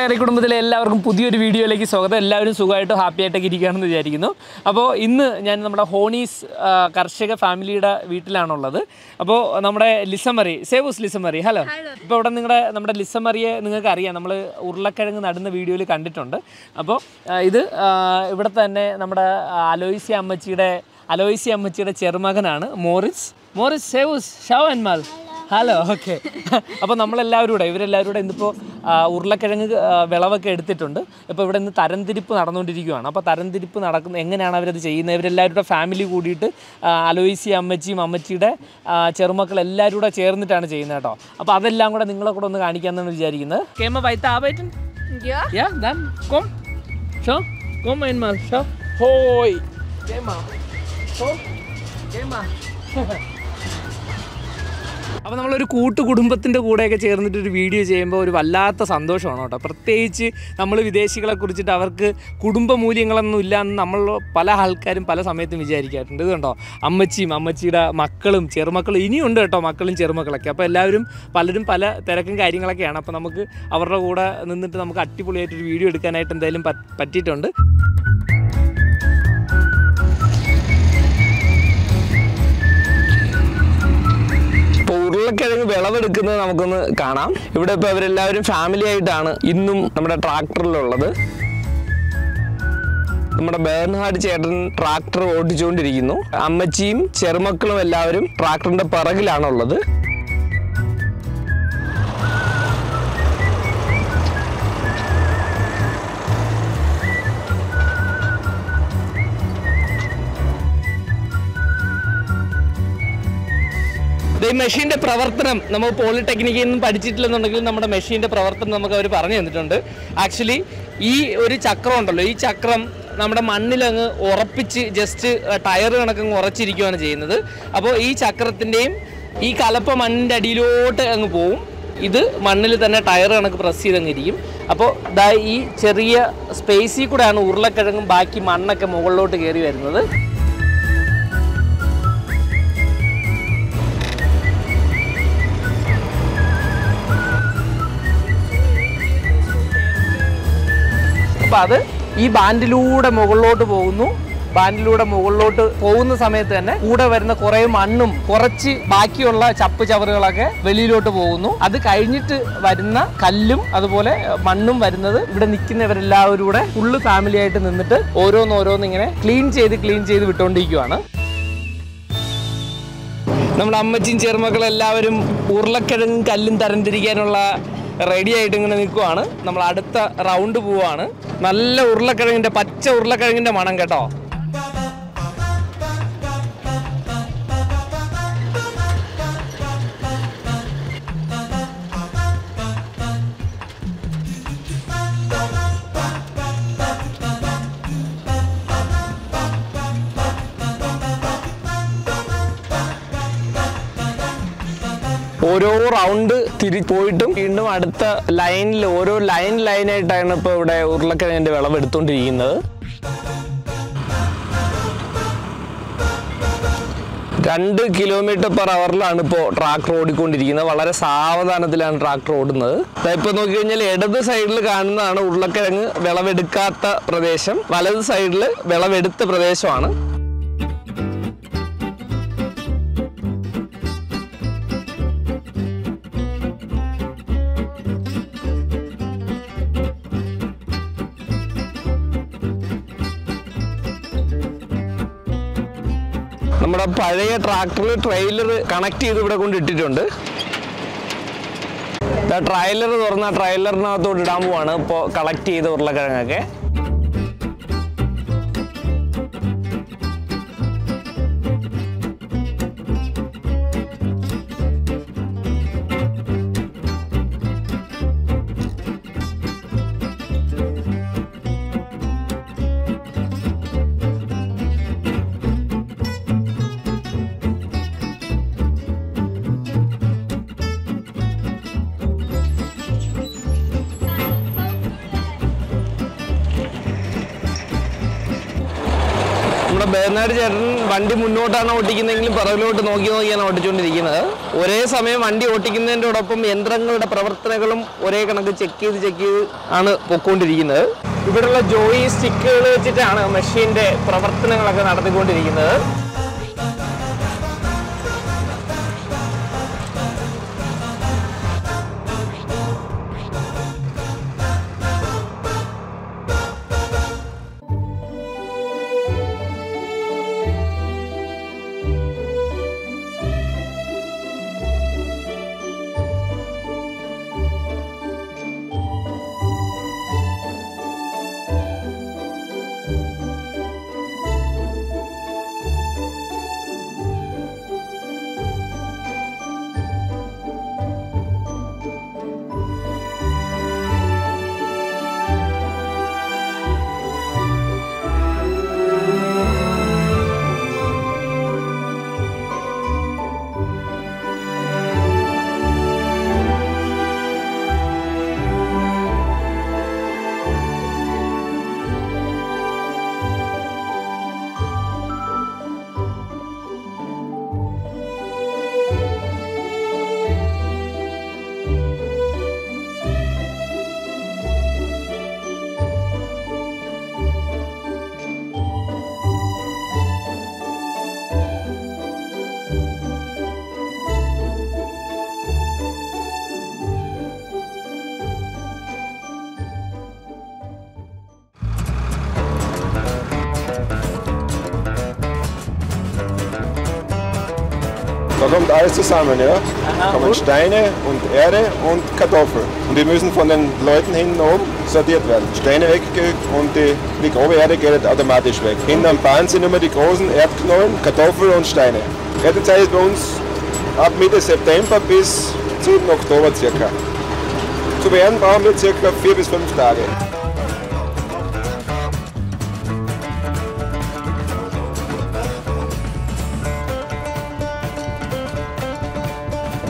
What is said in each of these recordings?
Diary കുടുംബത്തിലെ എല്ലാവർക്കും പുതിയൊരു വീഡിയോയിലേക്ക് സ്വാഗതം. എല്ലാവരും സുഖമായിട്ട് ഹാപ്പി ആയിട്ടൊക്കെ ഇരിക്കുകയാണെന്ന് വിചാരിക്കുന്നു. അപ്പോൾ ഇന്ന് ഞാൻ നമ്മുടെ ഹോണീസ് കർഷക ഫാമിലിയുടെ വീട്ടിലാണുള്ളത്. അപ്പോൾ നമ്മുടെ ലിസമറി സേവൂസ് ലിസമറി ഹലോ ഇപ്പോൾ ഇവിടെ നിങ്ങളുടെ നമ്മുടെ ലിസമറിയെ നിങ്ങൾക്ക് അറിയാം നമ്മൾ ഉരുളക്കിഴങ്ങ് നടുന്ന വീഡിയോയിൽ കണ്ടിട്ടുണ്ട്. അപ്പോൾ ഇത് ഇവിടെ തന്നെ നമ്മുടെ അലോയിസി അമ്മച്ചിയുടെ അലോയിസി അമ്മച്ചിയുടെ ചെറുമകനാണ് മോറിസ്. മോറിസ് സേവൂസ് ഷാവ് അൻമാൽ ഹലോ ഓക്കെ അപ്പോൾ നമ്മളെല്ലാവരും കൂടെ ഇവരെല്ലാവരും കൂടെ ഇന്നിപ്പോൾ ഉരുളക്കിഴങ്ങ് വിളവൊക്കെ എടുത്തിട്ടുണ്ട് ഇപ്പോൾ ഇവിടെ നിന്ന് തരംതിരിപ്പ് നടന്നുകൊണ്ടിരിക്കുകയാണ് അപ്പോൾ തരംതിരിപ്പ് നടക്കുന്ന എങ്ങനെയാണ് അവരത് ചെയ്യുന്നത് ഇവരെല്ലാവരും കൂടെ ഫാമിലി കൂടിയിട്ട് അലോയിസി അമ്മച്ചിയും അമ്മച്ചിയുടെ ചെറുമക്കൾ എല്ലാവരും കൂടെ ചേർന്നിട്ടാണ് ചെയ്യുന്നത് കേട്ടോ അപ്പോൾ അതെല്ലാം കൂടെ നിങ്ങളെ കൂടെ ഒന്ന് കാണിക്കാമെന്നാണ് വിചാരിക്കുന്നത് കേമ വൈത്ത ആബൈറ്റൻ Ja. Ja, dann komm. Schau, komm einmal, schau. Hoi. Geh mal. Komm. Geh mal. അപ്പോൾ നമ്മളൊരു കൂട്ടു കുടുംബത്തിന്റെ കൂടെയൊക്കെ ചേർന്നിട്ട് ഒരു വീഡിയോ ചെയ്യുമ്പോൾ ഒരു വല്ലാത്ത സന്തോഷമാണ് കേട്ടോ. പ്രത്യേകിച്ച് നമ്മൾ വിദേശികളെ കുറിച്ചിട്ട് അവർക്ക് കുടുംബ മൂല്യങ്ങളൊന്നും ഇല്ല എന്ന് നമ്മൾ പല ആൾക്കാരും പല സമയത്തും വിചാരിക്കാറുണ്ട്. ഇത് കണ്ടോ? അമ്മച്ചിയും അമ്മച്ചിയുടെ മക്കളും ചെറുമക്കളും ഇനിയുണ്ട് കേട്ടോ മക്കളും ചെറുമക്കളൊക്കെ. അപ്പോൾ എല്ലാവരും പലരും പല തിരക്കും കാര്യങ്ങളൊക്കെയാണ്. അപ്പോൾ നമുക്ക് അവരുടെ കൂടെ നിന്നിട്ട് നമുക്ക് അടിപൊളിയായിട്ടൊരു വീഡിയോ എടുക്കാനായിട്ട് എന്തായാലും പറ്റ്- പറ്റിയിട്ടുണ്ട്. ഉരുളക്കിഴങ്ങ് വിളവെടുക്കുന്നത് നമുക്കൊന്ന് കാണാം. ഇവിടെ ഇപ്പോൾ അവരെല്ലാവരും ഫാമിലി ആയിട്ടാണ് ഇന്നും നമ്മുടെ ട്രാക്ടറിലുള്ളത്. നമ്മുടെ ബേർഹാഡ് ചേട്ടൻ ട്രാക്ടർ ഓടിച്ചുകൊണ്ടിരിക്കുന്നു. അമ്മച്ചിയും ചെറുമക്കളും എല്ലാവരും ട്രാക്ടറിന്റെ പിറകിലാണുള്ളത്. ഈ മെഷീന്റെ പ്രവർത്തനം നമ്മൾ പോളിടെക്നിക്കിൽ നിന്നും പഠിച്ചിട്ടില്ലെന്നുണ്ടെങ്കിൽ നമ്മുടെ മെഷീന്റെ പ്രവർത്തനം നമുക്ക് അവർ പറഞ്ഞു തന്നിട്ടുണ്ട്. ആക്ച്വലി ഈ ഒരു ചക്രം ഉണ്ടല്ലോ ഈ ചക്രം നമ്മുടെ മണ്ണിലങ്ങ് ഉറപ്പിച്ച് ജസ്റ്റ് ടയർ കണക്കങ്ങ് ഉറച്ചിരിക്കുകയാണ് ചെയ്യുന്നത്. അപ്പോൾ ഈ ചക്രത്തിന്റെയും ഈ കലപ്പ മണ്ണിന്റെ അടിയിലോട്ട് അങ്ങ് പോവും. ഇത് മണ്ണിൽ തന്നെ ടയർ കണക്ക് പ്രസ് ചെയ്തങ്ങിരിക്കും അപ്പോൾ ദാ ഈ ചെറിയ സ്പേസിൽ കൂടെയാണ് ഉരുളക്കിഴങ്ങും ബാക്കി മണ്ണൊക്കെ മുകളിലോട്ട് കയറി വരുന്നത്. അപ്പം അത് ഈ ബാൻഡിലൂടെ മുകളിലോട്ട് പോകുന്നു. ബാൻഡിലൂടെ മുകളിലോട്ട് പോകുന്ന സമയത്ത് തന്നെ കൂടെ വരുന്ന കുറേ മണ്ണും കുറച്ച് ബാക്കിയുള്ള ചപ്പ് ചവറുകളൊക്കെ വെളിയിലോട്ട് പോകുന്നു. അത് കഴിഞ്ഞിട്ട് വരുന്ന കല്ലും അതുപോലെ മണ്ണും വരുന്നത് ഇവിടെ നിൽക്കുന്നവരെല്ലാവരും കൂടെ ഫുള്ള് ഫാമിലി ആയിട്ട് നിന്നിട്ട് ഓരോന്നോരോന്ന് ഇങ്ങനെ ക്ലീൻ ചെയ്ത് ക്ലീൻ ചെയ്ത് വിട്ടുകൊണ്ടിരിക്കുകയാണ് നമ്മുടെ അമ്മച്ചിയും ചെറുമക്കളും എല്ലാവരും ഉരുളക്കിഴങ്ങും കല്ലും തരംതിരിക്കാനുള്ള റെഡി ആയിട്ട് ഇങ്ങനെ നിൽക്കുവാണ്. നമ്മൾ അടുത്ത റൗണ്ട് പോവാണ്. നല്ല ഉരുളക്കിഴങ്ങിന്റെ പച്ച ഉരുളക്കിഴങ്ങിന്റെ മണം കേട്ടോ. ഓരോ റൗണ്ട് തിരി പോയിട്ടും വീണ്ടും അടുത്ത ലൈനിൽ ഓരോ ലൈൻ ലൈനായിട്ടാണ് ഇപ്പോൾ ഇവിടെ ഉരുളക്കിഴങ്ങിന്റെ വിളവെടുത്തുകൊണ്ടിരിക്കുന്നത് രണ്ട് കിലോമീറ്റർ പെർ അവറിലാണ് ഇപ്പോൾ ട്രാക്ടർ ഓടിക്കൊണ്ടിരിക്കുന്നത് വളരെ സാവധാനത്തിലാണ് ട്രാക്ടർ ഓടുന്നത് ഇപ്പോൾ നോക്കിക്കഴിഞ്ഞാൽ ഇടത് സൈഡിൽ കാണുന്നതാണ് ഉരുളക്കിഴങ്ങ് വിളവെടുക്കാത്ത പ്രദേശം. വലത് സൈഡിൽ വിളവെടുത്ത പ്രദേശമാണ്. നമ്മുടെ പഴയ ട്രാക്ടറിൽ ട്രെയിലർ കണക്ട് ചെയ്ത് ഇവിടെ കൊണ്ട് ഇട്ടിട്ടുണ്ട്. ട്രയലർ തുറന്ന ട്രയലറിനകത്തോട്ട് ഇടാൻ പോവാണ്. ഇപ്പോൾ കളക്ട് ചെയ്ത ഉരുളക്കിഴങ്ങൊക്കെ. ബേർനാട് ചേട്ടൻ വണ്ടി മുന്നോട്ടാണ് ഓട്ടിക്കുന്നതെങ്കിലും പിറകിലോട്ട് നോക്കി നോക്കിയാണ് ഓടിച്ചുകൊണ്ടിരിക്കുന്നത്. ഒരേ സമയം വണ്ടി ഓട്ടിക്കുന്നതിന്റെയോടൊപ്പം യന്ത്രങ്ങളുടെ പ്രവർത്തനങ്ങളും ഒരേ കണക്ക് ചെക്ക് ചെയ്ത് ചെക്ക് ചെയ്ത് ആണ് പൊക്കോണ്ടിരിക്കുന്നത്. ഇവിടെയുള്ള ജോയി സ്റ്റിക്കുകൾ വെച്ചിട്ടാണ് മെഷീന്റെ പ്രവർത്തനങ്ങളൊക്കെ നടത്തിക്കൊണ്ടിരിക്കുന്നത്. Da kommt alles zusammen, ja. Da kommen Steine und Erde und Kartoffeln. Und die müssen von den Leuten hinten oben sortiert werden. Steine weggekriegt und die, die grobe Erde geht automatisch weg. Hinten am Bahn sind immer die großen Erdknollen, Kartoffeln und Steine. Erntezeit ist bei uns ab Mitte September bis 7. Oktober circa. Zu werden brauchen wir circa vier bis fünf Tage.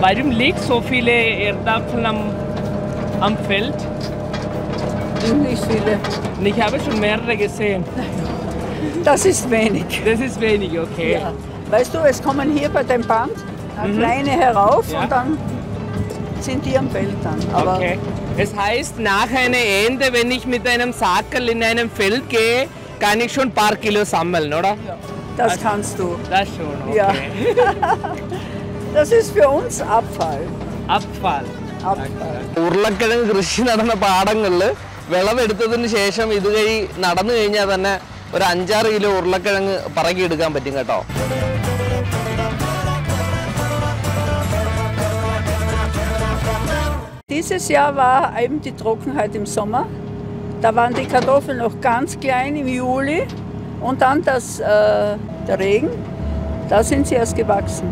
Warum liegt so viele Erdapfel am, am Feld? Nicht viele. Ich habe schon mehrere gesehen. Das ist wenig. Das ist wenig, okay. Ja. Weißt du, es kommen hier bei dem Band eine kleine herauf Ja. und dann sind die am Feld dann. Aber Okay. Es heißt, nach einer Ernte, wenn ich mit einem Sackerl in einem Feld gehe, kann ich schon ein paar Kilo sammeln, oder? das kannst du. Das schon, okay. Ja. Das ist für uns Abfall. Abfall. Abfall. ഉരുളക്കിഴങ്ങ് കൃഷി നടന്ന പാടങ്ങളിൽ വിളവെടുത്തതിന് ശേഷം ഇതുവഴി നടന്നു കഴിഞ്ഞാൽ തന്നെ ഒരു അഞ്ചാറ് കിലോ ഉരുളക്കിഴങ്ങ് പറക്കിയെടുക്കാൻ പറ്റും കേട്ടോ Dieses Jahr war eben die Trockenheit im Sommer. Da waren die Kartoffeln noch ganz klein im Juli und dann das, äh, der Regen, da sind sie erst gewachsen.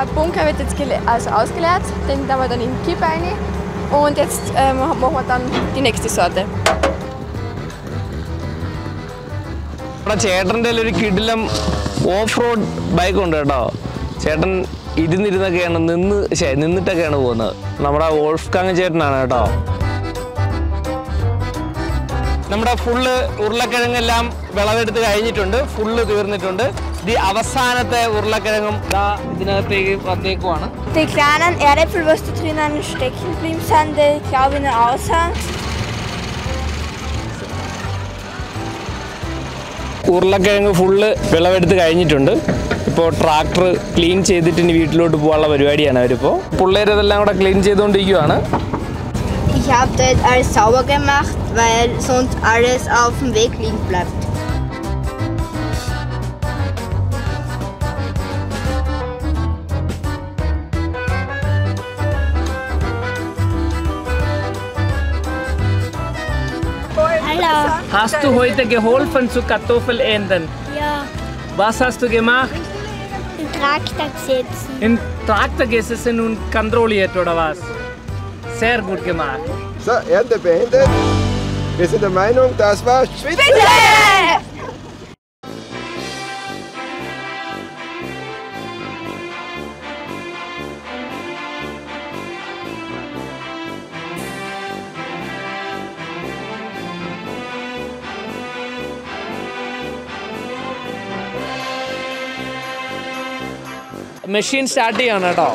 Der Bunker wird jetzt also ausgeleert, den da wir dann in den Kipp rein. Und jetzt ähm, machen wir dann die nächste Sorte. ചേട്ടന്റെ ഒരു കിടിലം off road bike ഉണ്ട് കേട്ടോ. ചേട്ടൻ ഇരുന്നിരുന്നൊക്കെയാണ് നിന്ന് നിന്നിട്ടൊക്കെയാണ് പോകുന്നത്. നമ്മുടെ വോൾഫ്കാങ് ചേട്ടനാണ് കേട്ടോ. നമ്മുടെ ഫുള്ള് ഉരുളക്കിഴങ്ങെല്ലാം വിളവെടുത്ത് കഴിഞ്ഞിട്ടുണ്ട്. ഫുള്ള് തീർന്നിട്ടുണ്ട്. ഇത് അവസാനത്തെ ഉരുളക്കിഴങ്ങും ഇതിനകത്തേക്ക് വന്നേക്കുവാണ്. ഉരുളക്കിഴങ്ങ് ഫുള്ള് വിളവെടുത്ത് കഴിഞ്ഞിട്ടുണ്ട്. ഇപ്പോൾ ട്രാക്ടർ ക്ലീൻ ചെയ്തിട്ട് ഇനി വീട്ടിലോട്ട് പോകാനുള്ള പരിപാടിയാണ് അവരിപ്പോൾ പിള്ളേർ ഇതെല്ലാം കൂടെ ക്ലീൻ ചെയ്തുകൊണ്ടിരിക്കുവാണ്. Ich habe das alles sauber gemacht, weil sonst alles auf dem Hast du heute geholfen zu Kartoffel ernten? Ja, Was hast du gemacht? den Traktor gesetzt. Im Traktor gesessen und kontrolliert oder was? Sehr gut gemacht. So, Ernte beendet. Wir sind der Meinung, das war Spitze. Machine start ചെയ്യാണ് കേട്ടോ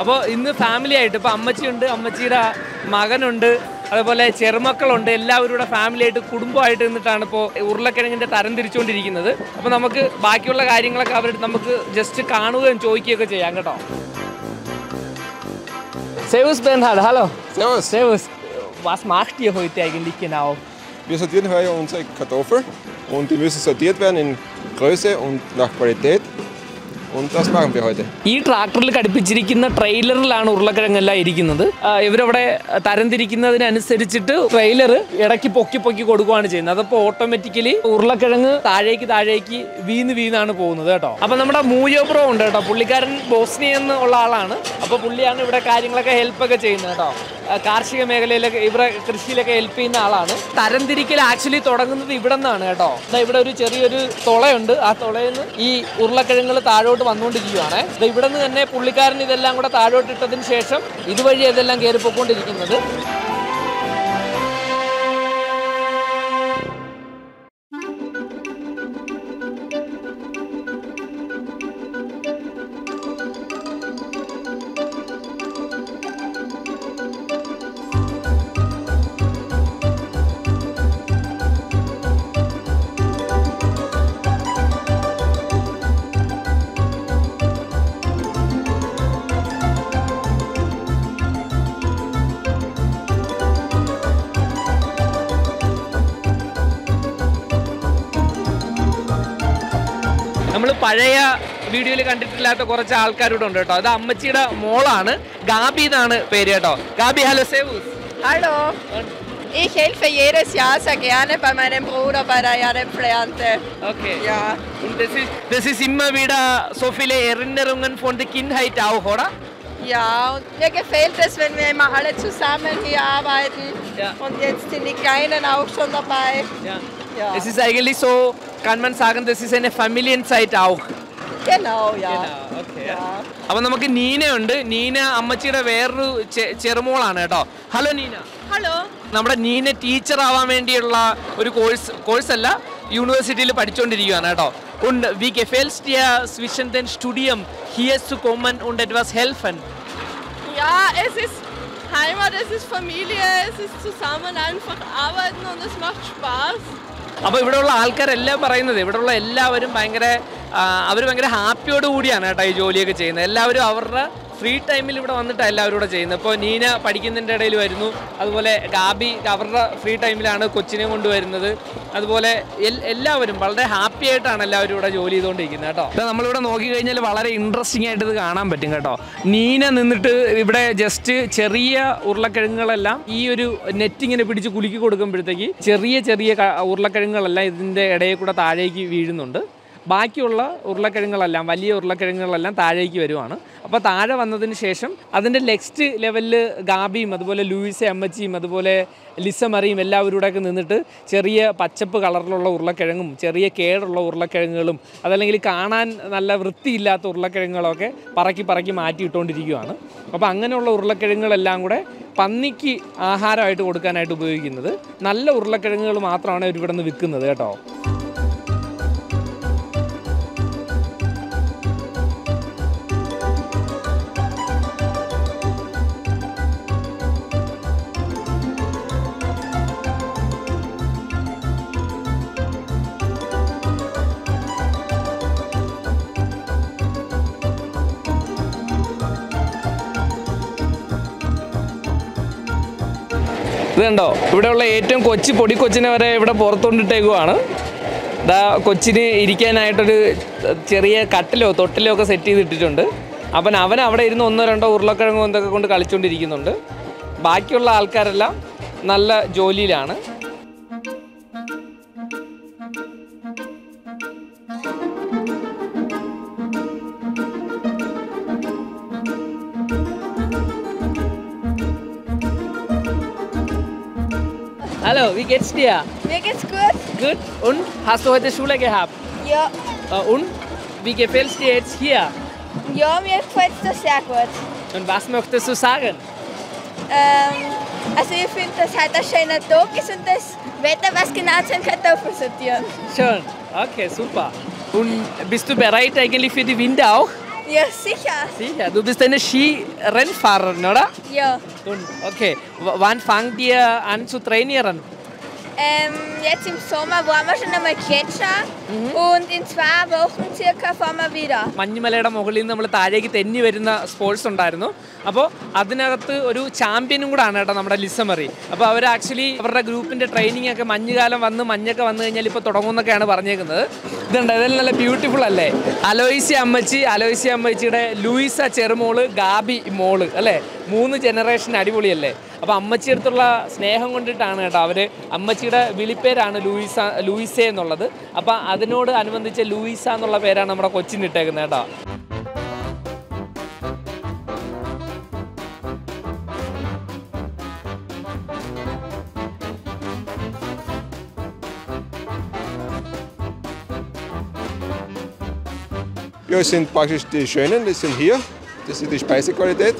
അപ്പോൾ ഇന്ന് family ആയിട്ട് ഇപ്പോൾ അമ്മച്ചിയുണ്ട് അമ്മച്ചിയുടെ മകനുണ്ട് അതുപോലെ ചെറുമക്കളുണ്ട് എല്ലാവരും കൂടെ ഫാമിലി ആയിട്ട് കുടുംബമായിട്ട് നിന്നിട്ടാണ് ഇപ്പോൾ ഉരുളക്കിഴങ്ങിന്റെ തരം തിരിച്ചുകൊണ്ടിരിക്കുന്നത് അപ്പോൾ നമുക്ക് ബാക്കിയുള്ള കാര്യങ്ങളൊക്കെ അവരുടെ നമുക്ക് ജസ്റ്റ് കാണുകയും ചോദിക്കുകയൊക്കെ ചെയ്യാം കേട്ടോ Servus Bernhard, hallo. Servus. Servus. Was macht ihr heute eigentlich genau? Wir sortieren heute unsere Kartoffeln und die müssen sortiert werden in Größe und nach Qualität. Das machen wir heute. ഈ ട്രാക്ടറിൽ ഘടിപ്പിച്ചിരിക്കുന്ന ട്രെയിലറിലാണ് ഉരുളക്കിഴങ്ങെല്ലാം ഇരിക്കുന്നത്. ഇവരവിടെ തരംതിരിക്കുന്നതിനനുസരിച്ചിട്ട് trailer ഇടയ്ക്ക് പൊക്കി പൊക്കി കൊടുക്കുകയാണ് ചെയ്യുന്നത്. അതപ്പോൾ automatically ഉരുളക്കിഴങ്ങ് താഴേക്ക് താഴേക്ക് വീന്ന് വീന്നാണ് പോകുന്നത് കേട്ടോ. അപ്പൊ നമ്മുടെ മൂയോ ബ്രോ ഉണ്ട് കേട്ടോ. പുള്ളിക്കാരൻ ബോസ്നിയ എന്ന് ഉള്ള ആളാണ്. അപ്പൊ പുള്ളിയാണ് ഇവിടെ കാര്യങ്ങളൊക്കെ ഹെൽപ്പ് ഒക്കെ ചെയ്യുന്നത് കേട്ടോ. കാർഷിക മേഖലയിലൊക്കെ ഇവിടെ കൃഷിയിലൊക്കെ ഹെൽപ്പ് ചെയ്യുന്ന ആളാണ്. തരംതിരിക്കൽ ആക്ച്വലി തുടങ്ങുന്നത് ഇവിടെ നിന്നാണ് കേട്ടോ. ഇവിടെ ഒരു ചെറിയൊരു തുളയുണ്ട്. ആ തുളയിൽ നിന്ന് ഈ ഉരുളക്കിഴങ്ങൾ താഴോട്ട് വന്നുകൊണ്ടിരിക്കുകയാണ്. ദാ ഇവിടെ നിന്ന് തന്നെ പുള്ളിക്കാരൻ ഇതെല്ലാം കൂടെ താഴോട്ടിട്ടതിന് ശേഷം ഇതുവഴി ഇതെല്ലാം കയറി പഴയ വീഡിയോയിൽ കണ്ടിട്ടില്ലാത്ത കുറച്ച് ആൾക്കാരോട് ഉണ്ട് കേട്ടോ അത് അമ്മച്ചിയുടെ മോളാണ് ഗാബി എന്നാണ് പേര് കേട്ടോ Gabi hello സേവൂസ് Hallo. Ich helfe jedes Jahr sehr gerne bei meinem Bruder bei der Erdäpfelernte. Okay. Ja. Und das ist, das ist immer wieder so viele Erinnerungen von der Kindheit auch, oder? Ja, und mir gefällt es, wenn wir immer alle zusammen hier arbeiten. Ja. Und jetzt sind die Kleinen auch schon dabei. Ja. Ja. Es ist eigentlich so, kann man sagen, das ist eine Familienzeit auch. Genau, ja. okay. Ja. അപ്പൊ നമുക്ക് നീനയുണ്ട് നീന അമ്മച്ചിയുടെ വേറൊരു ചെറുമോളാണ് കേട്ടോ hello Neena Hallo. നമ്മുടെ Neena teacher ആവാൻ വേണ്ടിയുള്ള ഒരു course course അല്ല യൂണിവേഴ്സിറ്റിയിൽ പഠിച്ചുകൊണ്ടിരിക്കുകയാണ് കേട്ടോ Und wie gefällt dir zwischen den Studium hier zu kommen und etwas helfen? Ja, es ist Heimat, es ist Familie, es ist zusammen einfach arbeiten und es macht Spaß. അപ്പോൾ ഇവിടെയുള്ള ആൾക്കാരെല്ലാം പറയുന്നത് ഇവിടെയുള്ള എല്ലാവരും ഭയങ്കര അവർ ഭയങ്കര ഹാപ്പിയോട് കൂടിയാണ് കേട്ടോ ഈ ജോലിയൊക്കെ ചെയ്യുന്നത്. എല്ലാവരും അവരുടെ ഫ്രീ ടൈമിൽ ഇവിടെ വന്നിട്ട് എല്ലാവരും കൂടെ ചെയ്യുന്നത്. ഇപ്പോൾ നീന പഠിക്കുന്നതിന്റെ ഇടയിൽ വരുന്നു. അതുപോലെ ഗാബി അവരുടെ ഫ്രീ ടൈമിലാണ് കൊച്ചിനെ കൊണ്ടുവരുന്നത് അതുപോലെ എല്ലാവരും വളരെ ഹാപ്പി ആയിട്ടാണ് എല്ലാവരും ഇവിടെ ജോലി ചെയ്തുകൊണ്ടിരിക്കുന്നത് കേട്ടോ. ഇപ്പം നമ്മളിവിടെ നോക്കിക്കഴിഞ്ഞാൽ വളരെ ഇൻട്രസ്റ്റിംഗ് ആയിട്ട് ഇത് കാണാൻ പറ്റും കേട്ടോ. നീന നിന്നിട്ട് ഇവിടെ ജസ്റ്റ് ചെറിയ ഉരുളക്കിഴങ്ങുകളെല്ലാം ഈ ഒരു നെറ്റിങ്ങിനെ പിടിച്ച് കുലുക്കി കൊടുക്കുമ്പോഴത്തേക്ക് ചെറിയ ചെറിയ ഉരുളക്കിഴങ്ങുകളെല്ലാം ഇതിന്റെ ഇടയിൽ കൂടെ താഴേക്ക് വീഴുന്നുണ്ട്. ബാക്കിയുള്ള ഉരുളക്കിഴങ്ങുകളെല്ലാം വലിയ ഉരുളക്കിഴങ്ങുകളെല്ലാം താഴേക്ക് വരുവാണ്. അപ്പോൾ താഴെ വന്നതിന് ശേഷം അതിന്റെ നെക്സ്റ്റ് ലെവലിൽ ഗാബിയും അതുപോലെ ലൂയിസ അമ്മച്ചിയും അതുപോലെ ലിസ മറിയും എല്ലാവരും ഒക്കെ നിന്നിട്ട് ചെറിയ പച്ചപ്പ് കളറിലുള്ള ഉരുളക്കിഴങ്ങും ചെറിയ കേടുള്ള ഉരുളക്കിഴങ്ങുകളും അതല്ലെങ്കിൽ കാണാൻ നല്ല വൃത്തിയില്ലാത്ത ഉരുളക്കിഴങ്ങുകളൊക്കെ പറക്കി പറക്കി മാറ്റി ഇട്ടുകൊണ്ടിരിക്കുകയാണ് അപ്പോൾ അങ്ങനെയുള്ള ഉരുളക്കിഴങ്ങുകളെല്ലാം കൂടെ പന്നിക്ക് ആഹാരമായിട്ട് കൊടുക്കാനായിട്ട് ഉപയോഗിക്കുന്നത്. നല്ല ഉരുളക്കിഴങ്ങുകൾ മാത്രമാണ് ഇവരിവിടെ നിന്ന് വിൽക്കുന്നത് കേട്ടോ. കണ്ടോ ഇവിടെയുള്ള ഏറ്റവും കൊച്ചു പൊടി കൊച്ചിനെ വരെ ഇവിടെ പുറത്തുകൊണ്ടിട്ടേക്കുവാണ് ഇതാ കൊച്ചിന് ഇരിക്കാനായിട്ടൊരു ചെറിയ കട്ടിലോ തൊട്ടിലോ ഒക്കെ സെറ്റ് ചെയ്തിട്ടിട്ടുണ്ട്. അപ്പം അവൻ അവിടെ ഇരുന്ന് ഒന്നോ രണ്ടോ ഉരുളക്കിഴങ്ങോ എന്തൊക്കെ കൊണ്ട് കളിച്ചുകൊണ്ടിരിക്കുന്നുണ്ട് ബാക്കിയുള്ള ആൾക്കാരെല്ലാം നല്ല ജോലിയിലാണ്. Hallo, wie geht's dir? Mir geht's gut. Gut. Und hast du heute Schule gehabt? Ja, Äh, Und wie gefällt's dir jetzt hier? ja mir gefällt das sehr gut. Und was möchtest du sagen? Ähm, Also ich finde, dass heute ein schöner Tag ist und das Wetter was genau zum Kartoffeln sortieren. Schön. Okay, super. Und bist du bereit eigentlich für die Winter auch? Ja, sicher. Sicher. Du bist eine Skirennfahrerin, oder? Ja. Und, okay. W wann fangt ihr an zu trainieren? Ähm, jetzt im Sommer waren wir schon einmal Gletscher mhm. und in zwei Wochen circa fahren wir wieder. മഞ്ഞുമലയുടെ മുകളിൽ നിന്ന് നമ്മൾ താഴേക്ക് തെന്നി വരുന്ന sports ഉണ്ടായിരുന്നു. അപ്പോൾ അതിനകത്ത് ഒരു ചാമ്പ്യനും കൂടാണ് കേട്ടോ നമ്മുടെ ലിസമറി. അപ്പോൾ അവർ ആക്ച്വലി അവരുടെ ഗ്രൂപ്പിന്റെ ട്രെയിനിങ് ഒക്കെ മഞ്ഞുകാലം വന്ന് മഞ്ഞൊക്കെ വന്നു കഴിഞ്ഞാൽ ഇപ്പോൾ തുടങ്ങുമെന്നൊക്കെയാണ് പറഞ്ഞേക്കുന്നത്. ഇതുണ്ട് ഇതെല്ലാം നല്ല ബ്യൂട്ടിഫുൾ അല്ലേ? അലോയിസി അമ്മച്ചി അലോയിസി അമ്മച്ചിയുടെ ലൂയിസ ചെറുമോൾ ഗാബി മോൾ അല്ലേ? മൂന്ന് ജനറേഷൻ അടിപൊളിയല്ലേ? അപ്പോൾ അമ്മച്ചി അടുത്തുള്ള സ്നേഹം കൊണ്ടിട്ടാണ് കേട്ടോ അവർ അമ്മച്ചിയുടെ വിളിപ്പേരാണ് ലൂയിസ ലൂയിസെ എന്നുള്ളത് അപ്പോൾ അതിനോട് അനുബന്ധിച്ച് ലൂയിസ എന്നുള്ള പേരാണ് നമ്മുടെ കൊച്ചിന് ഇട്ടേക്കുന്നത് കേട്ടോ Ja, es sind praktisch die schönen, das sind hier, das ist die Speisequalität.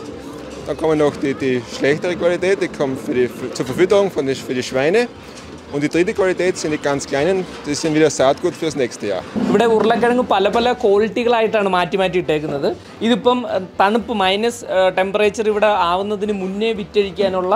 Dann kommen noch die, die schlechtere Qualität, die kommt für die, für, zur Verfütterung von den, für die Schweine. Und die dritte Qualität sind die ganz kleinen, das sind wieder Saatgut fürs nächste Jahr. ഇവിടെ ഉരുളക്കിഴങ്ങ് പല പല ക്വാളിറ്റികളായിട്ടാണ് മാറ്റി മാറ്റി ഇട്ടേക്കുന്നത് ഇതിപ്പം തണുപ്പ് minus temperature ഇവിടെ ആവുന്നതിന് മുന്നേ വിറ്റഴിക്കാനുള്ള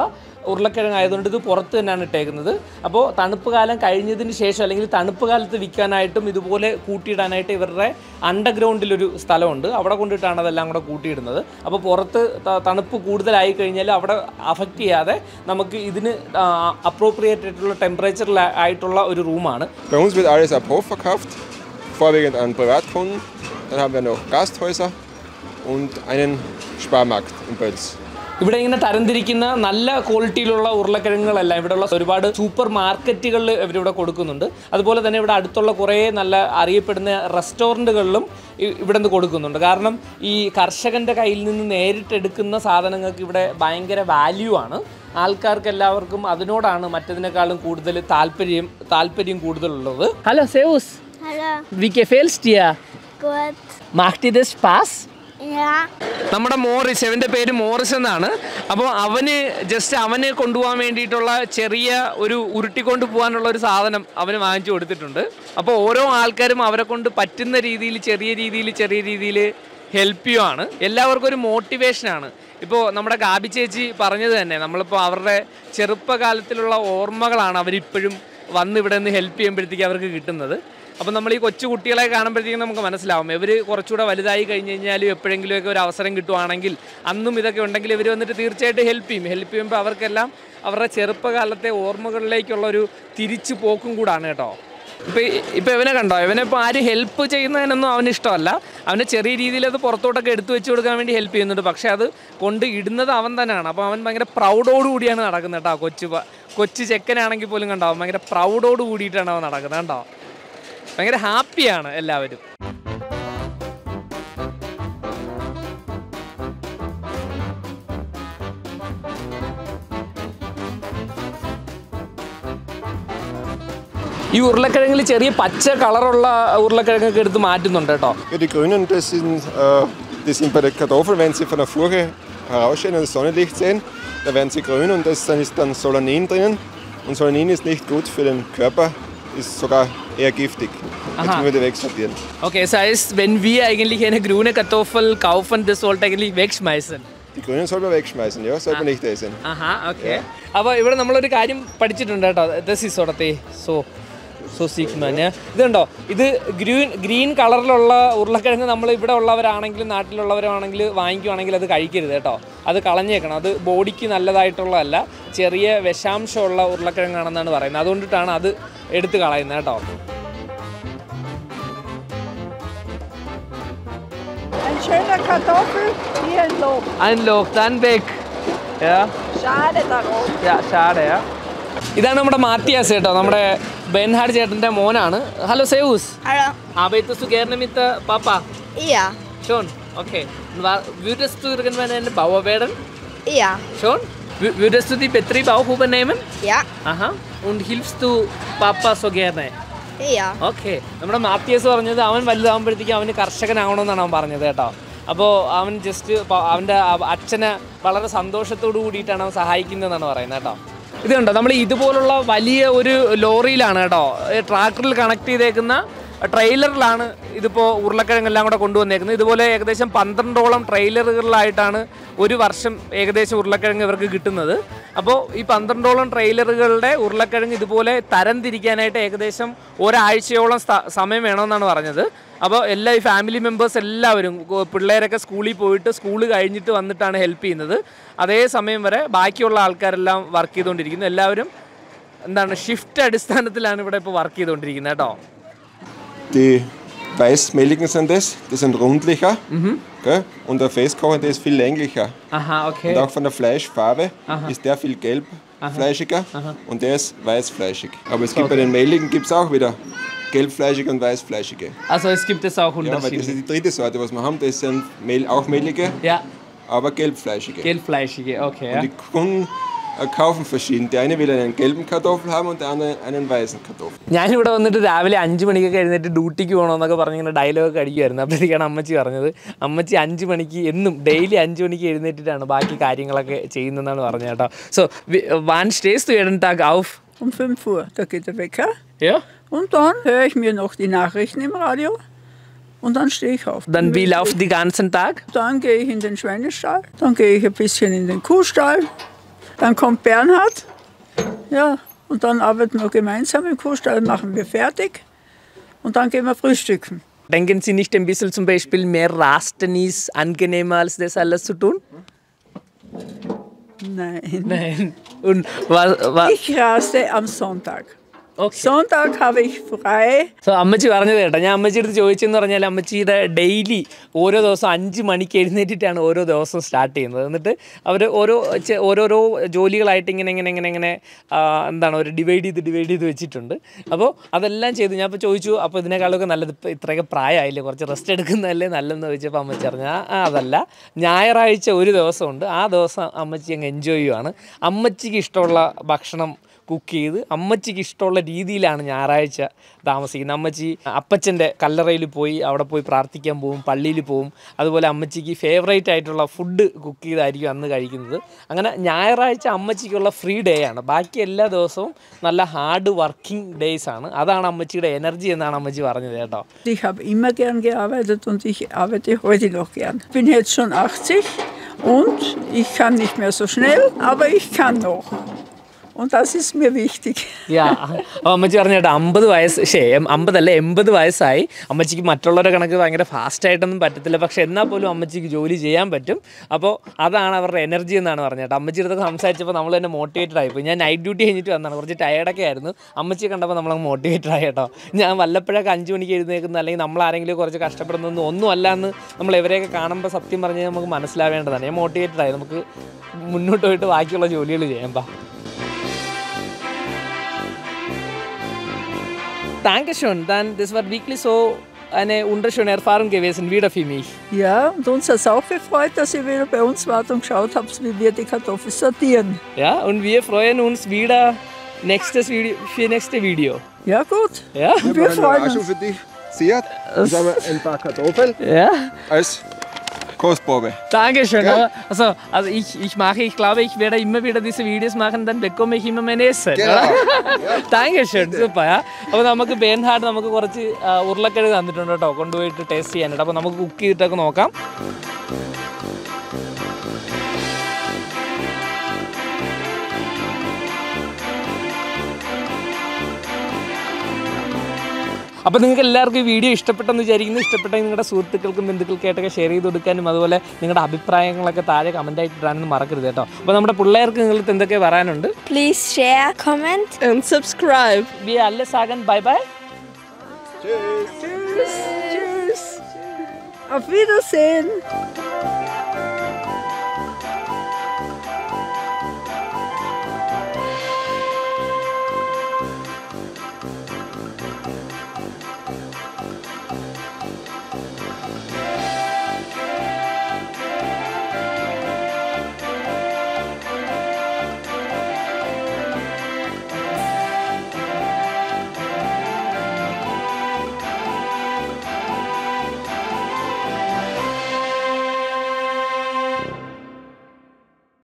ഉരുളക്കിഴങ്ങ് ആയതുകൊണ്ട് ഇത് പുറത്ത് തന്നെയാണ് ഇട്ടേക്കുന്നത്. അപ്പോൾ തണുപ്പ് കാലം കഴിഞ്ഞതിന് ശേഷം അല്ലെങ്കിൽ തണുപ്പ് കാലത്ത് വിൽക്കാനായിട്ടും ഇതുപോലെ കൂട്ടിയിടാനായിട്ട് ഇവരുടെ അണ്ടർഗ്രൗണ്ടിലൊരു സ്ഥലമുണ്ട്. അവിടെ കൊണ്ടിട്ടാണ് അതെല്ലാം കൂടെ കൂട്ടിയിടുന്നത്. അപ്പോൾ പുറത്ത് തണുപ്പ് കൂടുതലായി കഴിഞ്ഞാൽ അവിടെ അഫക്റ്റ് ചെയ്യാതെ നമുക്ക് ഇതിന് അപ്രോപ്രിയേറ്റ് ആയിട്ടുള്ള ടെമ്പറേച്ചറിൽ ആയിട്ടുള്ള ഒരു റൂമാണ് und einen Sparmarkt in Bölz. ഇവിടെ ഇങ്ങനെ തരംതിരിക്കുന്ന നല്ല ക്വാളിറ്റിയിലുള്ള ഉരുളക്കിഴങ്ങുകളെല്ലാം ഇവിടെയുള്ള ഒരുപാട് സൂപ്പർ മാർക്കറ്റുകളിൽ ഇവരിവിടെ കൊടുക്കുന്നുണ്ട്. അതുപോലെ തന്നെ ഇവിടെ അടുത്തുള്ള കുറേ നല്ല അറിയപ്പെടുന്ന റെസ്റ്റോറന്റുകളിലും ഇവിടെ നിന്ന് കൊടുക്കുന്നുണ്ട്. കാരണം ഈ കർഷകന്റെ കയ്യിൽ നിന്ന് നേരിട്ടെടുക്കുന്ന സാധനങ്ങൾക്ക് ഇവിടെ ഭയങ്കര വാല്യൂ ആണ്. ആൾക്കാർക്ക് എല്ലാവർക്കും അതിനോടാണ് മറ്റതിനേക്കാളും കൂടുതൽ താല്പര്യം താല്പര്യം കൂടുതലുള്ളത്. ഹലോ സേവൂസ്. ഹലോ. വി കെ dir Gut. macht dir das Spaß Ja. നമ്മുടെ മോറിസ് അവന്റെ പേര് മോറിസ് എന്നാണ്. അപ്പോൾ അവന് ജസ്റ്റ് അവന് കൊണ്ടുപോകാൻ വേണ്ടിയിട്ടുള്ള ചെറിയ ഒരു ഉരുട്ടിക്കൊണ്ട് പോകാനുള്ള ഒരു സാധനം അവന് വാങ്ങിച്ചു കൊടുത്തിട്ടുണ്ട്. അപ്പോൾ ഓരോ ആൾക്കാരും അവരെ കൊണ്ട് പറ്റുന്ന രീതിയിൽ ചെറിയ രീതിയിൽ ചെറിയ രീതിയിൽ ഹെൽപ്പ് യു ആണ്. എല്ലാവർക്കും ഒരു മോട്ടിവേഷനാണ് ഇപ്പോൾ നമ്മുടെ ഗാബി ചേച്ചി പറഞ്ഞത് തന്നെ നമ്മളിപ്പോൾ അവരുടെ ചെറുപ്പകാലത്തിലുള്ള ഓർമ്മകളാണ് അവരിപ്പോഴും വന്ന് ഇവിടെ നിന്ന് ഹെൽപ്പ് ചെയ്യുമ്പോഴത്തേക്ക് അവർക്ക് കിട്ടുന്നത്. അപ്പം നമ്മൾ ഈ കൊച്ചു കുട്ടികളെ കാണുമ്പോഴത്തേക്കും നമുക്ക് മനസ്സിലാവും. ഇവർ കുറച്ചുകൂടെ വലുതായി കഴിഞ്ഞ് കഴിഞ്ഞാലും എപ്പോഴെങ്കിലുമൊക്കെ ഒരു അവസരം കിട്ടുവാണെങ്കിൽ അന്നും ഇതൊക്കെ ഉണ്ടെങ്കിൽ ഇവർ വന്നിട്ട് തീർച്ചയായിട്ടും ഹെൽപ്പ് ചെയ്യും. ഹെൽപ്പ് ചെയ്യുമ്പോൾ അവർക്കെല്ലാം അവരുടെ ചെറുപ്പകാലത്തെ ഓർമ്മകളിലേക്കുള്ള ഒരു തിരിച്ചു പോക്കും കൂടാണ് കേട്ടോ. ഇപ്പം ഇപ്പം ഇവനെ കണ്ടോ? ഇവനെ ഇപ്പോൾ ആരും ഹെൽപ്പ് ചെയ്യുന്നതിനൊന്നും അവന് ഇഷ്ടമല്ല. അവനെ ചെറിയ രീതിയിൽ അത് പുറത്തോട്ടൊക്കെ എടുത്തു വെച്ച് കൊടുക്കാൻ വേണ്ടി ഹെൽപ്പ് ചെയ്യുന്നുണ്ട്. പക്ഷേ അത് കൊണ്ട് ഇടുന്നത് അവൻ തന്നെയാണ്. അപ്പോൾ അവൻ ഭയങ്കര പ്രൗഡോട് കൂടിയാണ് നടക്കുന്നത് കേട്ടോ. കൊച്ചു കൊച്ചു ചെക്കനാണെങ്കിൽ പോലും കണ്ടോ? അവൻ ഭയങ്കര പ്രൗഡോട് കൂടിയിട്ടാണ് അവൻ നടക്കുന്നത്. കണ്ടോ? ഭയങ്കര ഹാപ്പിയാണ് എല്ലാവരും ഈ ഉരുളക്കിഴങ്ങിൽ ചെറിയ പച്ച കളറുള്ള ഉരുളക്കിഴങ്ങൊക്കെ എടുത്ത് മാറ്റുന്നുണ്ട് കേട്ടോ Ja, die grünen, das sind, äh, die sind bei der Kartoffel, wenn sie von der Furche herausstehen und das Sonnenlicht sehen, da werden sie grün und das dann ist dann Solanin drinnen. Und Solanin ist nicht gut für den Körper, ist sogar eher giftig. Jetzt Aha. müssen wir die wegsortieren. Okay, das heißt, wenn wir eigentlich eine grüne Kartoffel kaufen, das sollte eigentlich wegschmeißen. Die grünen soll man wegschmeißen, ja, sollte man nicht essen. ആഹാ okay അപ്പോൾ ഇവിടെ നമ്മളൊരു കാര്യം പഠിച്ചിട്ടുണ്ട് കേട്ടോ. ദസ് ഈസ് സോടത്തെ സോ സോ സീക്ക് മാൻ ഇതുണ്ടോ? ഇത് ഗ്രീൻ ഗ്രീൻ കളറിലുള്ള ഉരുളക്കിഴങ്ങ് നമ്മൾ ഇവിടെ ഉള്ളവരാണെങ്കിലും നാട്ടിലുള്ളവരാണെങ്കിൽ വാങ്ങിക്കുവാണെങ്കിൽ അത് കഴിക്കരുത് കേട്ടോ. അത് കളഞ്ഞേക്കണം. അത് ബോഡിക്ക് നല്ലതായിട്ടുള്ളതല്ല. ചെറിയ വിഷാംശമുള്ള ഉരുളക്കിഴങ്ങാണെന്നാണ് പറയുന്നത്. അതുകൊണ്ടിട്ടാണ് അത് എടുത്ത് കളയുന്നത് കേട്ടോ Ein schöner Kartoffel, hier ein Lob. ein Loch, dann weg. Ja. Schade darum. Ja, schade, ja. ഇതാണ് നമ്മുടെ മാത്തിയാസ് കേട്ടോ നമ്മുടെ ബെൻഹാഡ് ചേട്ടന്റെ മോനാണ് ഹലോ സേവൂസ്. Arbeitest du gerne mit Papa? Ja. Schon? Okay. Und würdest du irgendwann ein Bauer werden? Ja. Schon? Wü- Würdest du die Betrieb auch übernehmen? Ja. Aha. Und hilfst du Papa so gerne? Ja. Okay നമ്മുടെ Matthias പറഞ്ഞത് അവൻ വലുതാകുമ്പോഴത്തേക്കും അവന് കർഷകനാവണമെന്നാണ് അവൻ പറഞ്ഞത് കേട്ടോ അപ്പോൾ അവൻ just അവന്റെ അച്ഛനെ വളരെ സന്തോഷത്തോടു കൂടിയിട്ടാണ് അവൻ സഹായിക്കുന്നതെന്നാണ് പറയുന്നത് കേട്ടോ ഇത് കണ്ടോ നമ്മൾ ഇതുപോലുള്ള വലിയ ഒരു ലോറിയിലാണ് കേട്ടോ ട്രാക്ടറിൽ കണക്ട് ചെയ്തേക്കുന്ന ട്രെയിലറിലാണ് ഇതിപ്പോൾ ഉരുളക്കിഴങ്ങെല്ലാം കൂടെ കൊണ്ടുവന്നേക്കുന്നത്. ഇതുപോലെ ഏകദേശം പന്ത്രണ്ടോളം ട്രെയിലറുകളിലായിട്ടാണ് ഒരു വർഷം ഏകദേശം ഉരുളക്കിഴങ്ങ് ഇവർക്ക് കിട്ടുന്നത്. അപ്പോൾ ഈ പന്ത്രണ്ടോളം ട്രെയിലറുകളുടെ ഉരുളക്കിഴങ്ങ് ഇതുപോലെ തരംതിരിക്കാനായിട്ട് ഏകദേശം ഒരാഴ്ചയോളം സമയം വേണമെന്നാണ് പറഞ്ഞത്. അപ്പോൾ എല്ലാ ഈ ഫാമിലി മെമ്പേഴ്സ് എല്ലാവരും പിള്ളേരൊക്കെ സ്കൂളിൽ പോയിട്ട് സ്കൂൾ കഴിഞ്ഞിട്ട് വന്നിട്ടാണ് ഹെൽപ്പ് ചെയ്യുന്നത്. അതേ സമയം വരെ ബാക്കിയുള്ള ആൾക്കാരെല്ലാം വർക്ക് ചെയ്തുകൊണ്ടിരിക്കുന്നു എല്ലാവരും എന്താണ് ഷിഫ്റ്റ് അടിസ്ഥാനത്തിലാണ് ഇവിടെ ഇപ്പോൾ വർക്ക് ചെയ്തുകൊണ്ടിരിക്കുന്നത് കേട്ടോ. Die Weißmelligen sind das, die sind rundlicher. Mhm. Gell? Und der Festkochende ist viel länglicher. Aha, okay. Und auch von der Fleischfarbe Aha. ist der viel gelbfleischiger Aha. und der ist weißfleischig. Aber es gibt bei den Mehligen gibt's auch wieder gelbfleischige und weißfleischige. Also es gibt es auch Unterschiede. Ja, weil das ist die dritte Sorte, was wir haben. Das sind auch mehlige, ja. aber gelbfleischige. Gelbfleischige, okay. Und die Kunden kaufen verschieden. Der eine will einen gelben Kartoffel haben und der andere einen weißen Kartoffel. ഞാനിവിടെ വന്നിട്ട് രാവിലെ അഞ്ച് മണിക്കൊക്കെ എഴുന്നേറ്റ് ഡ്യൂട്ടിക്ക് പോകണമെന്നൊക്കെ പറഞ്ഞ് ഇങ്ങനെ dialogue അടിക്കുമായിരുന്നു അപ്പോഴത്തേക്കാണ് അമ്മച്ചി പറഞ്ഞത് അമ്മച്ചി അഞ്ച് മണിക്ക് എന്നും ഡെയിലി അഞ്ച് മണിക്ക് എഴുന്നേറ്റിട്ടാണ് ബാക്കി കാര്യങ്ങളൊക്കെ ചെയ്യുന്നതെന്നാണ് പറഞ്ഞത് കേട്ടോ so one stays to jeden Tag auf Um 5 Uhr, da geht der Wecker. ja Und dann höre ich mir noch die Nachrichten im Radio. Und dann stehe ich auf. dann wie läuft die ganzen Tag Dann gehe ich in den Schweinestall. Dann gehe ich ein bisschen in den Kuhstall. dann kommt Bernhard. Ja, und dann arbeiten wir gemeinsam im Kuhstall, machen wir fertig. Und dann gehen wir frühstücken. denken Sie nicht ein bisschen zum Beispiel mehr Rasten ist angenehmer als das alles zu tun Nein. nein und was, was Ich raste am Sonntag. Okay. ഹാവ് habe ഫ്രൈ സോ അമ്മച്ചി പറഞ്ഞത് കേട്ടോ. ഞാൻ അമ്മച്ചി അടുത്ത് ചോദിച്ചെന്ന് പറഞ്ഞാൽ അമ്മച്ചിയുടെ ഡെയിലി ഓരോ ദിവസം അഞ്ച് മണിക്ക് എഴുന്നേറ്റിട്ടാണ് ഓരോ ദിവസം സ്റ്റാർട്ട് ചെയ്യുന്നത്. എന്നിട്ട് അവർ ഓരോ ഓരോരോ ജോലികളായിട്ട് ഇങ്ങനെ ഇങ്ങനെ ഇങ്ങനെ ഇങ്ങനെ എന്താണ് ഒരു ഡിവൈഡ് ചെയ്ത് ഡിവൈഡ് ചെയ്ത് വെച്ചിട്ടുണ്ട്. അപ്പോൾ അതെല്ലാം ചെയ്ത്. ഞാൻ ഇപ്പോൾ ചോദിച്ചു അപ്പോൾ ഇതിനേക്കാളൊക്കെ നല്ലത് ഇപ്പോൾ ഇത്രയൊക്കെ പ്രായമായില്ലേ? കുറച്ച് റെസ്റ്റ് എടുക്കുന്നതല്ലേ നല്ലതെന്ന് ചോദിച്ചപ്പോൾ അമ്മച്ചി പറഞ്ഞു "ആ, ആ, അതല്ല. ഞായറാഴ്ച ഒരു ദിവസമുണ്ട്. ആ ദിവസം അമ്മച്ചി അങ്ങ് എൻജോയ് ചെയ്യുവാണ്. അമ്മച്ചിക്ക് ഇഷ്ടമുള്ള ഭക്ഷണം കുക്ക് ചെയ്ത് അമ്മച്ചിക്ക് ഇഷ്ടമുള്ള രീതിയിലാണ് ഞായറാഴ്ച താമസിക്കുന്നത്. അമ്മച്ചി അപ്പച്ചന്റെ കല്ലറയിൽ പോയി അവിടെ പോയി പ്രാർത്ഥിക്കാൻ പോകും പള്ളിയിൽ പോകും. അതുപോലെ അമ്മച്ചിക്ക് ഫേവറേറ്റ് ആയിട്ടുള്ള ഫുഡ് കുക്ക് ചെയ്തായിരിക്കും അന്ന് കഴിക്കുന്നത്. അങ്ങനെ ഞായറാഴ്ച അമ്മച്ചിക്കുള്ള ഫ്രീ ഡേ ആണ്. ബാക്കി എല്ലാ ദിവസവും നല്ല ഹാർഡ് വർക്കിംഗ് ഡേയ്സ് ആണ്. അതാണ് അമ്മച്ചിയുടെ എനർജി എന്നാണ് അമ്മച്ചി പറഞ്ഞത് കേട്ടോ. Ich habe immer gern gearbeitet und ich arbeite heute noch gern. Ich bin jetzt schon 80 und ich kann nicht mehr so schnell, aber ich kann noch. Und das ist mir wichtig. Ja, അമ്മച്ചി പറഞ്ഞു കേട്ടോ അമ്പത് വയസ്സ് ശേ അമ്പതല്ല എൺപത് വയസ്സായി. അമ്മച്ചിക്ക് മറ്റുള്ളവരുടെ കണക്ക് ഭയങ്കര ഫാസ്റ്റ് ആയിട്ടൊന്നും പറ്റത്തില്ല. പക്ഷെ എന്നാൽ പോലും അമ്മച്ചിക്ക് ജോലി ചെയ്യാൻ പറ്റും. അപ്പോൾ അതാണ് അവരുടെ എനർജി എന്നാണ് പറഞ്ഞത് കേട്ടോ. അമ്മച്ചിയുടെ അടുത്ത് സംസാരിച്ചപ്പോൾ നമ്മൾ തന്നെ മോട്ടിവേറ്റഡ് ആയിപ്പോയി ഞാൻ നൈറ്റ് ഡ്യൂട്ടി കഴിഞ്ഞിട്ട് വന്നതാണ്. കുറച്ച് ടയേർഡൊക്കെ ആയിരുന്നു. അമ്മച്ചിയെ കണ്ടപ്പോൾ നമ്മളങ്ങ് മോട്ടിവേറ്റഡ് ആയി കേട്ടോ. ഞാൻ വല്ലപ്പോഴൊക്കെ അഞ്ച് മണിക്ക് എഴുന്നേക്കുന്ന അല്ലെങ്കിൽ നമ്മൾ ആരെങ്കിലും കുറച്ച് കഷ്ടപ്പെടുന്നൊന്നും ഒന്നും അല്ല എന്ന് നമ്മൾ എവരെയൊക്കെ കാണുമ്പോൾ സത്യം പറഞ്ഞാൽ നമുക്ക് മനസ്സിലാവേണ്ടതാണ്. ഞാൻ മോട്ടിവേറ്റഡ് ആയി. നമുക്ക് മുന്നോട്ട് പോയിട്ട് ബാക്കിയുള്ള ജോലികൾ ചെയ്യാം. Dankeschön. Dann, das war wirklich so eine wunderschöne Erfahrung gewesen, wieder für mich. Ja, und uns hat es auch gefreut, dass ihr wieder bei uns wart und geschaut habt, wie wir die Kartoffeln sortieren. Ja, und wir freuen uns wieder nächstes Video, für nächste Video. Ja, gut. Ja? Und wir freuen uns. für dich. Haben wir ein paar Kartoffeln Ja. als Kostprobe. Dankeschön. Ja? Also, also ich, ich mache, ich glaube, ich werde immer wieder diese Videos machen, dann bekomme ich immer mein Essen. Genau. Ja. Dankeschön, super. Ja. അപ്പോൾ നമുക്ക് ബേൻഹാർഡ് നമുക്ക് കുറച്ച് ഉരുളക്കിഴങ്ങ് തന്നിട്ടുണ്ട് കേട്ടോ കൊണ്ടുപോയിട്ട് taste ചെയ്യാനായിട്ട് അപ്പോൾ നമുക്ക് കുക്ക് ചെയ്തിട്ടൊക്കെ നോക്കാം അപ്പോൾ നിങ്ങൾക്ക് എല്ലാവർക്കും ഈ വീഡിയോ ഇഷ്ടപ്പെട്ടെന്ന് വിചാരിക്കുന്നു. ഇഷ്ടപ്പെട്ടെങ്കിൽ നിങ്ങളുടെ സുഹൃത്തുക്കൾക്കും ബന്ധുക്കൾക്കായിട്ടൊക്കെ ഷെയർ ചെയ്ത് കൊടുക്കാനും അതുപോലെ നിങ്ങളുടെ അഭിപ്രായങ്ങളൊക്കെ താഴെ കമന്റായിട്ട് ഇടാനൊന്നും മറക്കരുത് കേട്ടോ. അപ്പോൾ നമ്മുടെ പിള്ളേർക്ക് നിങ്ങൾക്ക് എന്തൊക്കെ പറയാനുണ്ട്? Please share comment And subscribe. വി അല്ല Sagan. Bye bye. Tschüss. Tschüss. Auf Wiedersehen.